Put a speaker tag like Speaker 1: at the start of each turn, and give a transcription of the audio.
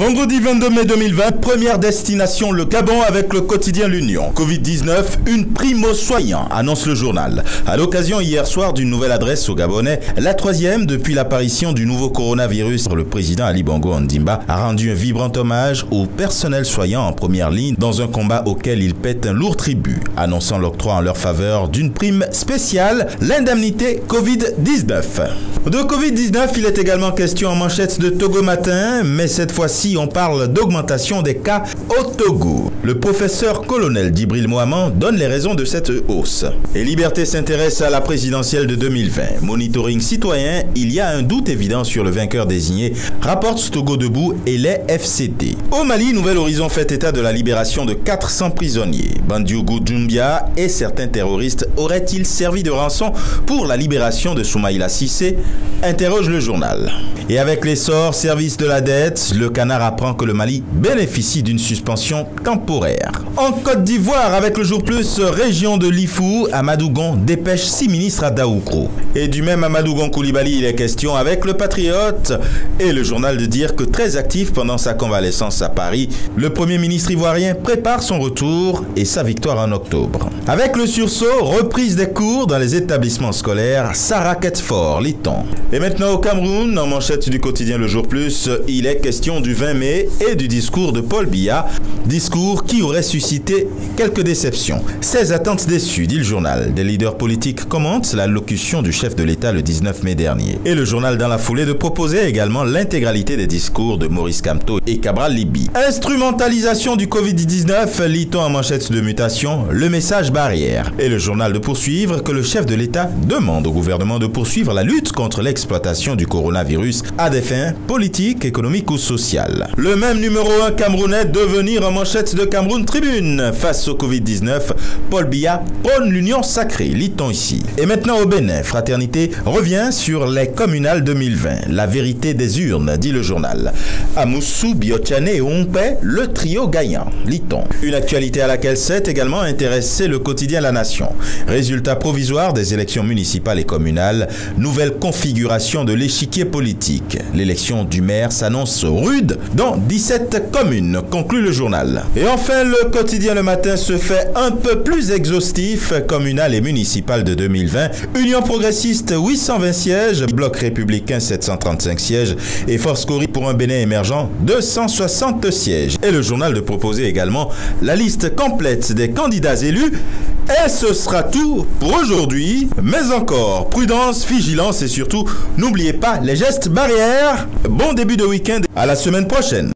Speaker 1: Vendredi 22 mai 2020, première destination le Gabon avec le quotidien L'Union. Covid-19, une prime aux soignants, annonce le journal. À l'occasion hier soir d'une nouvelle adresse aux Gabonais, la troisième depuis l'apparition du nouveau coronavirus, le président Ali Bongo Ondimba a rendu un vibrant hommage au personnel soignant en première ligne dans un combat auquel il pète un lourd tribut, annonçant l'octroi en leur faveur d'une prime spéciale, l'indemnité Covid-19. De Covid-19, il est également question en manchette de Togo Matin, mais cette fois-ci on parle d'augmentation des cas au Togo. Le professeur colonel Dibril Mohamed donne les raisons de cette hausse. Et Liberté s'intéresse à la présidentielle de 2020. Monitoring citoyen, il y a un doute évident sur le vainqueur désigné, rapporte Togo Debout et les FCD. Au Mali, Nouvel Horizon fait état de la libération de 400 prisonniers. Bandiougou Djoumbia et certains terroristes auraient-ils servi de rançon pour la libération de Soumaïla Sissé? Interroge le journal. Et avec l'essor service de la dette, le Apprend que le Mali bénéficie d'une suspension temporaire. En Côte d'Ivoire, avec le jour plus, région de Lifou, Amadougon dépêche six ministres à Daoukro. Et du même Amadougon Koulibaly, il est question avec le Patriote et le journal de dire que très actif pendant sa convalescence à Paris, le Premier ministre ivoirien prépare son retour et sa victoire en octobre. Avec le sursaut, reprise des cours dans les établissements scolaires, ça raquette fort, lit-on. Et maintenant au Cameroun, en manchette du quotidien Le Jour Plus, il est question du 20 et du discours de Paul Biya, discours qui aurait suscité quelques déceptions. 16 attentes déçues, dit le journal. Des leaders politiques commentent l'allocution du chef de l'État le 19 mai dernier. Et le journal dans la foulée de proposer également l'intégralité des discours de Maurice Kamto et Cabral Libi. Instrumentalisation du Covid-19, lit-on en manchette de mutation, le message barrière. Et le journal de poursuivre que le chef de l'État demande au gouvernement de poursuivre la lutte contre l'exploitation du coronavirus à des fins politiques, économiques ou sociales. Le même numéro 1 camerounais devenir en manchette de Cameroun Tribune. Face au Covid-19, Paul Biya prône l'union sacrée, lit-on ici. Et maintenant au Bénin, Fraternité revient sur les communales 2020. La vérité des urnes, dit le journal. Amoussou, Biotiane et Ompe, le trio gagnant, lit-on. Une actualité à laquelle s'est également intéressé le quotidien La Nation. Résultat provisoire des élections municipales et communales, nouvelle configuration de l'échiquier politique. L'élection du maire s'annonce rude dans 17 communes, conclut le journal. Et enfin, le quotidien Le Matin se fait un peu plus exhaustif, communal et municipal de 2020. Union progressiste, 820 sièges, Bloc républicain, 735 sièges, et Force Cori pour un Bénin émergent, 260 sièges. Et le journal de proposer également la liste complète des candidats élus. Et ce sera tout pour aujourd'hui. Mais encore, prudence, vigilance et surtout, n'oubliez pas les gestes barrières. Bon début de week-end à la semaine prochaine.